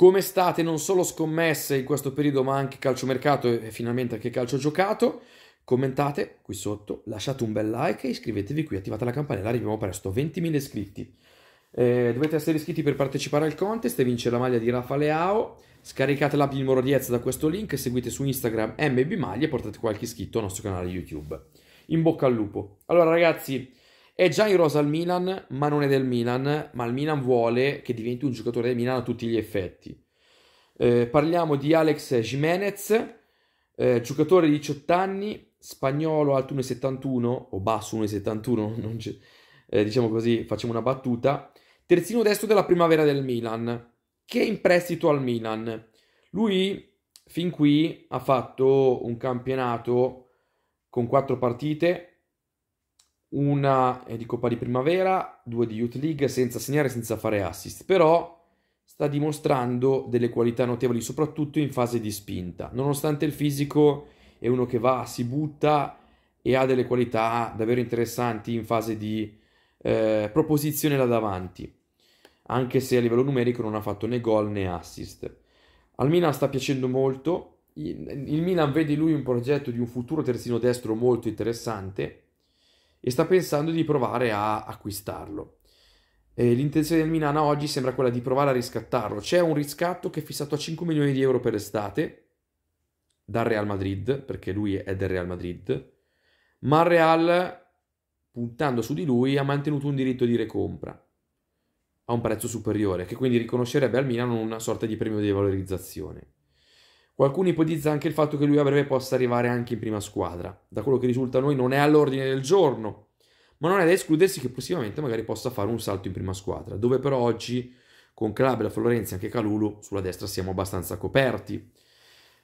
Come state non solo scommesse in questo periodo, ma anche calciomercato e finalmente anche calcio giocato? Commentate qui sotto, lasciate un bel like e iscrivetevi qui, attivate la campanella, arriviamo presto, 20.000 iscritti. Eh, dovete essere iscritti per partecipare al contest e vincere la maglia di Rafa Leao. Scaricate l'app di Moro Diez da questo link, seguite su Instagram MBMaglia e portate qualche iscritto al nostro canale YouTube. In bocca al lupo. Allora ragazzi, è già in rosa al Milan, ma non è del Milan, ma il Milan vuole che diventi un giocatore del Milan a tutti gli effetti. Eh, parliamo di Alex Jimenez, eh, giocatore di 18 anni, spagnolo alto 1,71 o basso 1,71, eh, diciamo così, facciamo una battuta. Terzino destro della primavera del Milan, che è in prestito al Milan. Lui fin qui ha fatto un campionato con quattro partite, una di Coppa di Primavera, due di Youth League senza segnare, senza fare assist, però sta dimostrando delle qualità notevoli soprattutto in fase di spinta. Nonostante il fisico è uno che va, si butta e ha delle qualità davvero interessanti in fase di eh, proposizione là davanti, anche se a livello numerico non ha fatto né gol né assist. Al Milan sta piacendo molto, il Milan vede lui un progetto di un futuro terzino destro molto interessante e sta pensando di provare a acquistarlo. E l'intenzione del Milan oggi sembra quella di provare a riscattarlo. C'è un riscatto che è fissato a 5 milioni di euro per l'estate dal Real Madrid, perché lui è del Real Madrid, ma il Real, puntando su di lui, ha mantenuto un diritto di recompra a un prezzo superiore, che quindi riconoscerebbe al Milan una sorta di premio di valorizzazione. Qualcuno ipotizza anche il fatto che lui a breve possa arrivare anche in prima squadra. Da quello che risulta a noi non è all'ordine del giorno, ma non è da escludersi che prossimamente magari possa fare un salto in prima squadra, dove però oggi con Calabria, Florenzi e anche Calulu sulla destra siamo abbastanza coperti.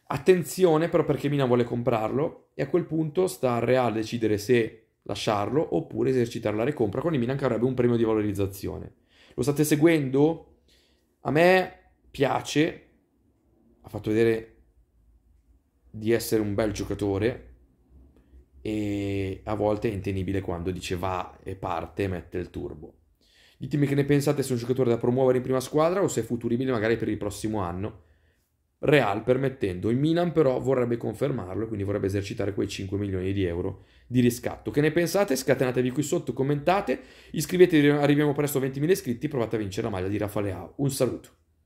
Attenzione però perché Mina vuole comprarlo e a quel punto sta al Real decidere se lasciarlo oppure esercitare la recompra con il Milan che avrebbe un premio di valorizzazione. Lo state seguendo? A me piace, ha fatto vedere di essere un bel giocatore e a volte è intendibile quando dice va e parte e mette il turbo. Ditemi che ne pensate se è un giocatore da promuovere in prima squadra o se è futuribile magari per il prossimo anno. Real permettendo. Il Milan però vorrebbe confermarlo e quindi vorrebbe esercitare quei 5 milioni di euro di riscatto. Che ne pensate? Scatenatevi qui sotto, commentate, iscrivetevi, arriviamo presto a 20.000 iscritti, provate a vincere la maglia di Rafaleao. Un saluto.